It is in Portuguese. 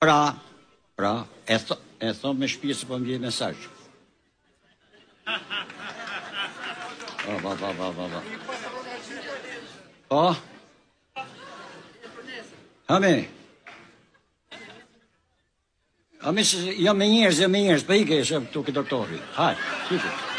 pra, pra, É só, é só me spisa para enviar mensagem. Vá, vá, vá, vá, vá, vá. Ó. Amém. Amém, ja minhas, amém, minhas, amém, amém, amém, que amém, amém, amém